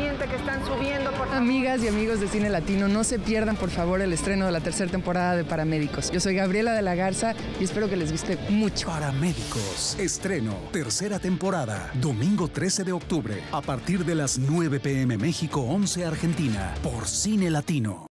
que están subiendo, por. Amigas y amigos de Cine Latino, no se pierdan por favor el estreno de la tercera temporada de Paramédicos. Yo soy Gabriela de la Garza y espero que les guste mucho. Paramédicos, estreno, tercera temporada, domingo 13 de octubre, a partir de las 9 pm México 11 Argentina, por Cine Latino.